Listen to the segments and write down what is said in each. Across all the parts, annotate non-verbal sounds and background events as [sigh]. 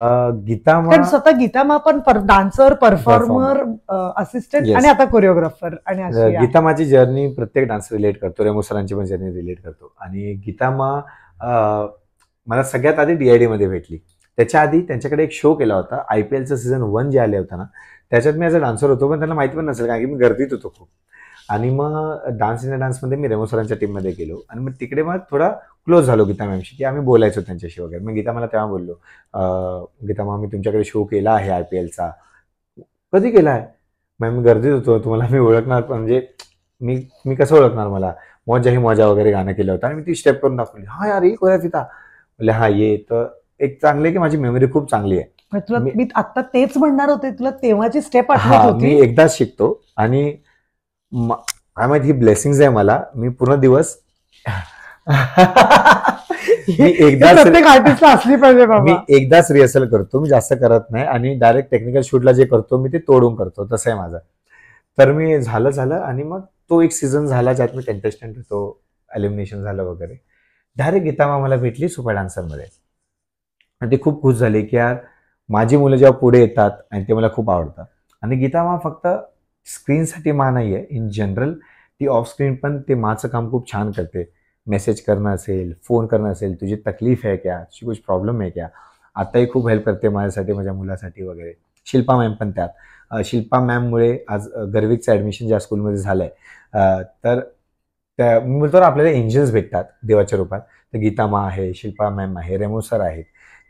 अं, गीता मा कारण स्वतः गीता मा पण डान्सर परफॉर्मर असिस्टंट Yes. आणि आता कोरिओग्राफर आणि अशी आहे. गीता माझी जर्नी प्रत्येक डान्स रिलेट करतो रेमो सरांची पण जर्नी रिलेट करतो आणि गीता मा अं, मला सगळ्यात आधी डीआयडी मध्ये भेटली त्याच्या आधी त्यांच्याकडे एक शो केला होता आय पी एलचं सीझन वन जे आले होता ना त्याच्यात मी ॲज अ डान्सर होतो पण त्यांना माहिती पण नसेल कारण की मी गर्दीत होतो खूप आणि मग डान्स इन डान्समध्ये मी रेमो सरांच्या टीममध्ये गेलो. आणि मग तिकडे मग थोडा क्लोज झालो गीता मॅमशी की आम्ही बोलायचो त्यांच्याशी वगैरे. मग गीता मला तेव्हा बोललो गीता मॅम मी तुमच्याकडे शो केला आहे आय पी एलचा कधी केला आहे? मॅम मी गर्दीत होतो तुम्हाला मी ओळखणार म्हणजे मी मी कसं ओळखणार मला? मजा ही मजा वगैरे गाणं केलं होतं. आणि मी ती स्टेप करून दाखवली हा यार ही कोरिओग्राफी था म्हणले हा ये. तर एक चांगली की माझी मेमरी खूप चांगली आहे. म्हणजे तुला मी- आता तेच म्हणणार होते तुला तेव्हाची स्टेप आठवत हा मी एकदाच शिकतो. आणि काय माहिती ही ब्लेसिंग आहे मला. मी पूर्ण दिवस [laughs] मी एकदाच आर्टिस्टला असली पाहिजे मी एकदाच रिहर्सल करतो मी जास्त करत नाही. आणि डायरेक्ट टेक्निकल शूटला जे करतो मी ते तोडून करतो. तसं आहे माझं. तर मी झालं झालं. आणि मग तो एक सीझन झाला ज्यात मी कंटेस्टंट होतो. एलिमिनेशन झालं वगैरे. डायरेक्ट गीता मला भेटली सुपर डान्सरमध्ये आणि ते खूप खुश झाले की यार माझी मुलं जेव्हा पुढे येतात आणि ते मला खूप आवडतात. आणि गीता मा फक्त स्क्रीनसाठी मा नाही आहे इन जनरल ती ऑफ स्क्रीन पण ते माचं काम खूप छान करते. मेसेज करणं असेल फोन करणं असेल तुझी तकलीफ आहे क्या? तुझी कुछ प्रॉब्लेम आहे क्या? आताही खूप हेल्प करते माझ्यासाठी माझ्या मुलासाठी वगैरे. शिल्पा मॅम पण त्यात. शिल्पा मॅममुळे आज गर्वीचं गर्विकचं ॲडमिशन ज्या स्कूलमध्ये झालं आहे तर त्या मी आपल्याला एंजल्स भेटतात देवाच्या रूपात. तर गीता मा आहे शिल्पा मॅम आहे रेमो सर आहेत.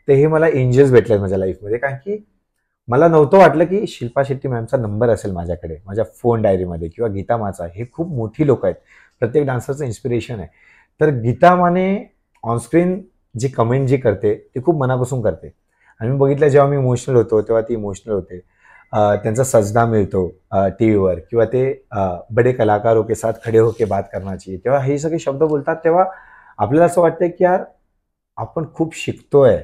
ते हे मला एंजल्स भेटले आहेत माझ्या लाईफमध्ये कारण की मला नव्हतं वाटलं की शिल्पा शेट्टी मॅमचा नंबर असेल माझ्याकडे माझ्या फोन डायरीमध्ये किंवा गीता माचा. हे खूप मोठी लोक आहेत. प्रत्येक डान्सरचं इन्स्पिरेशन आहे. तर गीता माने ऑनस्क्रीन जी कमेंट जी करते ती खूप मनापासून करते. आणि मी बघितलं जेव्हा मी इमोशनल होतो तेव्हा ती इमोशनल होते. त्यांचा सजदा मिळतो टी व्हीवर किंवा ते बडे कलाकारों के साथ खडे होके बात करण्याची. तेव्हा हे सगळे शब्द बोलतात तेव्हा आपल्याला असं वाटतं की यार आपण खूप शिकतोय.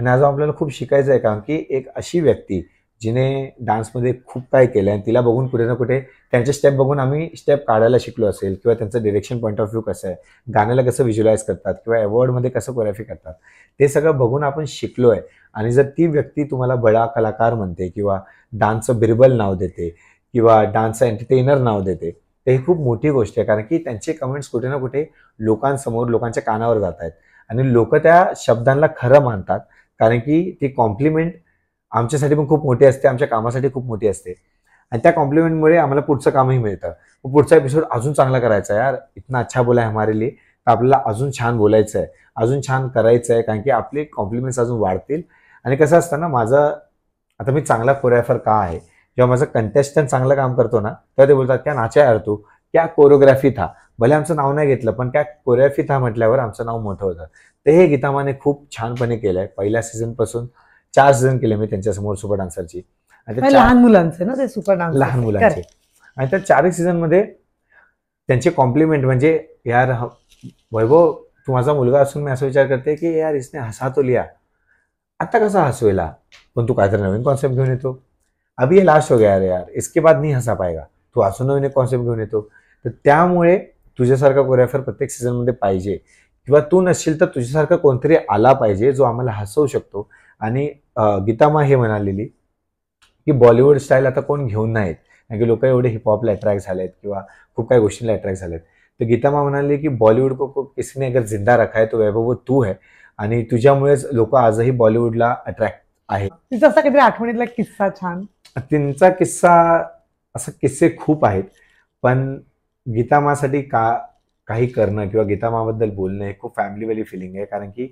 आणि अजून आपल्याला खूप शिकायचं आहे कारण की एक अशी व्यक्ती जिने डान्समध्ये खूप काय केलं आणि तिला बघून कुठे ना कुठे त्यांचे स्टेप बघून आम्ही स्टेप काढायला शिकलो असेल किंवा त्यांचं डिरेक्शन पॉईंट ऑफ व्ह्यू कसं आहे गाण्याला कसं व्हिज्युलाइज करतात किंवा अवॉर्डमध्ये कसं कोरॅफी करतात ते सगळं बघून आपण शिकलो आहे आणि जर ती व्यक्ती तुम्हाला बडा कलाकार म्हणते किंवा डान्सचं बिरबल नाव देते किंवा डान्सचं एंटरटेनर नाव देते तर ही खूप मोठी गोष्ट आहे कारण की त्यांचे कमेंट्स कुठे ना कुठे लोकांसमोर लोकांच्या कानावर जात आहेत आणि लोक त्या शब्दांना खरं मानतात. कारण की ती कॉम्प्लिमेंट आमच्यासाठी पण खूप मोठी असते आमच्या कामासाठी खूप मोठी असते. आणि त्या कॉम्प्लिमेंटमुळे आम्हाला पुढचं कामही मिळतं. पुढचा एपिसोड अजून चांगला करायचा आहे यार. इतना अच्छा बोला आहे हमारे लिए. तर आपल्याला अजून छान बोलायचं आहे. अजून छान करायचं आहे कारण की आपले कॉम्प्लिमेंट्स अजून वाढतील. आणि कसं असतं ना माझं आता मी चांगला कोरिओग्राफर का आहे? जेव्हा माझं कंटेस्टंट चांगलं काम करतो ना तेव्हा ते बोलतात क्या नाचा यार तू? क्या कोरिओग्राफी था? भले आमचं नाव नाही घेतलं पण क्या कोरिओग्राफी था म्हटल्यावर आमचं नाव मोठं होतं. ते हे गीतामाने खूप छानपणे केलंय. पहिल्या सीझनपासून चार सीझन केले मी त्यांच्यासमोर सुपर डान्सरची आणि त्या लहान मुलांचे ना ते सुपर डान्स लहान मुलांचे. आणि त्या चारही सीझनमध्ये त्यांचे कॉम्प्लिमेंट म्हणजे यार ह- वैभव तू माझा मुलगा असून मी असा विचार करते की यार इसने हसा तो लिया. आता कसा हसवेला? पण तू काहीतरी नवीन कॉन्सेप्ट घेऊन येतो. अभी ये लास्ट हो गया रे यार इसके बाद नहीं हसा पाएगा. तू असून नवीन एक कॉन्सेप्ट घेऊन येतो. तर त्यामुळे तुझ्यासारखा कोरिओग्राफर प्रत्येक सीझनमध्ये पाहिजे. किंवा तू नसशील तर तुझ्यासारखा कोणतरी आला पाहिजे जो आम्हाला हसवू शकतो. आणि गीतामा हे म्हणालेली की बॉलिवूड स्टाईल आता कोण घेऊन नाहीत. कारण की लोक एवढे हिपहॉपला अट्रॅक्ट झालेत किंवा खूप काही गोष्टींना अट्रॅक्ट झालेत. तर गीतामा म्हणाली की बॉलिवूड को को किसी ने अगर जिंदा रखा है तो वैभव वो तू है. आणि तुझ्यामुळेच लोक आजही बॉलिवूडला अट्रॅक्ट तिचा असा काहीतरी आठवणीतला किस्सा छान. त्यांचा किस्सा असं किस्से खूप आहेत. पण गीतामासाठी का काही करणं किंवा गीतामाबद्दल बोलणं हे खूप फॅमिलीवाली फिलिंग आहे. कारण की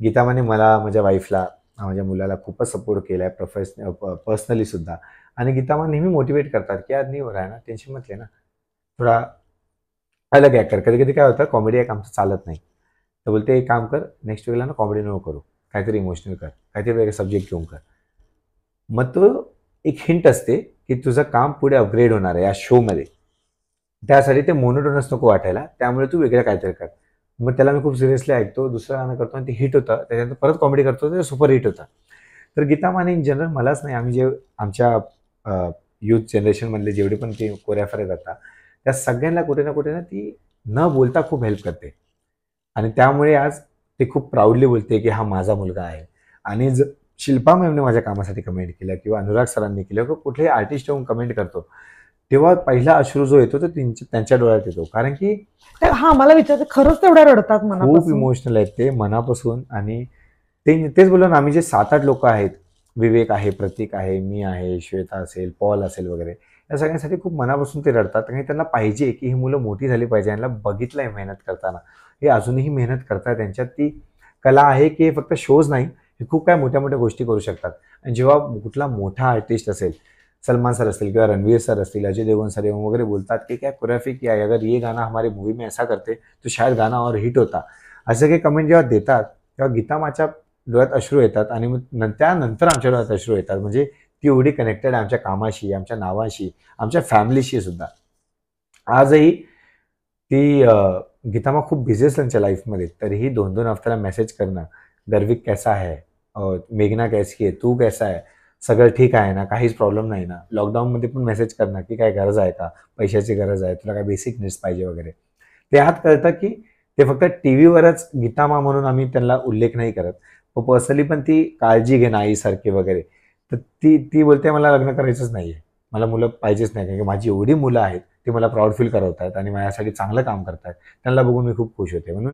गीतामाने मला माझ्या वाईफला माझ्या मुलाला खूपच सपोर्ट केला आहे प्रोफेशनल पर्सनली सुद्धा. आणि गीतामा नेहमी मोटिवेट करतात की आज नाही हो ना? टेन्शन म्हटले ना थोडा अलग ॲक्ट कर. कधी कधी काय होतं कॉमेडी एक आमचं चालत नाही. तर बोलते एक काम कर नेक्स्ट वेळेला ना कॉमेडी नको करू. काहीतरी इमोशनल कर. काहीतरी वेगळे सब्जेक्ट घेऊन कर. मग तो एक हिंट असते की तुझं काम पुढे अपग्रेड होणार आहे या शोमध्ये त्यासाठी ते मोनोटोनस नको वाटायला. त्यामुळे तू वेगळं काहीतरी कर. मग त्याला मी खूप सिरियसली ऐकतो. दुसरं गाणं करतो आणि ते हिट होतं. त्याच्यानंतर परत कॉमेडी करतो. ते सुपर हिट होतं. तर गीता माने इन जनरल मलाच नाही. आम्ही जे आमच्या युथ जनरेशनमधले जेवढे पण ते कोरिओग्राफर आहेत आता त्या सगळ्यांना कुठे ना कुठे ना ती न बोलता खूप हेल्प करते. आणि त्यामुळे आज ते खूप प्राऊडली बोलते की हा माझा मुलगा आहे. आणि ज शिल्पा मॅमने माझ्या कामासाठी कमेंट केलं किंवा अनुराग सरांनी केलं किंवा कुठलेही आर्टिस्ट येऊन कमेंट करतो. तेव्हा पहिला अश्रू जो येतो तो त्यांच्या डोळ्यात येतो. कारण की हा मला विचारते खरंच तेवढ्या रडतात खूप इमोशनल आहेत ते मनापासून. आणि ते तेच बोललो ना आम्ही जे सात आठ लोक आहेत विवेक आहे प्रतीक आहे मी आहे श्वेता असेल पॉल असेल वगैरे या सगळ्यांसाठी खूप मनापासून ते रडतात. आणि त्यांना पाहिजे की ही मुलं मोठी झाली पाहिजे यांना बघितलंय मेहनत करताना. हे अजूनही मेहनत करतात त्यांच्यात. ती कला आहे की हे फक्त शोज नाही हे खूप काय मोठ्या मोठ्या गोष्टी करू शकतात. आणि जेव्हा कुठला मोठा आर्टिस्ट असेल सलमान सर असतील किंवा रणवीर सर असतील अजय देवगन सर एवं वगैरे बोलतात की क्या कोरियोग्राफी किया है? अगर ये गाना हमारी मूवी में ऐसा करते तो शायद गाना और हिट होता. असे काही कमेंट जेव्हा देतात तेव्हा गीता माझ्या डोळ्यात अश्रू येतात आणि मग त्यानंतर आमच्या डोळ्यात अश्रू येतात. म्हणजे ती एवढी कनेक्टेड आहे आमच्या कामाशी आमच्या नावाशी आमच्या फॅमिलीशी सुद्धा. आजही ती गीतामा खूप बिझी असेल त्यांच्या लाईफमध्ये तरीही दोन दोन हफ्त्याला मेसेज करणं गर्विक कैसा है? मेघना कैसी आहे तू कैसा आहे सगळं ठीक आहे ना काहीच प्रॉब्लेम नाही ना. लॉकडाऊनमध्ये पण मेसेज करणार की काय गरज आहे का? पैशाची गरज आहे तुला काय बेसिक नीड्स पाहिजे वगैरे. ते आत कळतं की ते फक्त टी व्हीवरच गीतामा म्हणून आम्ही त्यांना उल्लेख नाही करत. पण पर्सनली पण ती काळजी घेणं आईसारखी वगैरे. तर ती ती बोलते मला लग्न करायचंच नाही आहे मला मुलं पाहिजेच नाही कारण की माझी एवढी मुलं आहेत ती मला प्राऊड फील करवत आहेत आणि माझ्यासाठी चांगलं काम करतात त्यांना बघून मी खूप खुश होते. म्हणून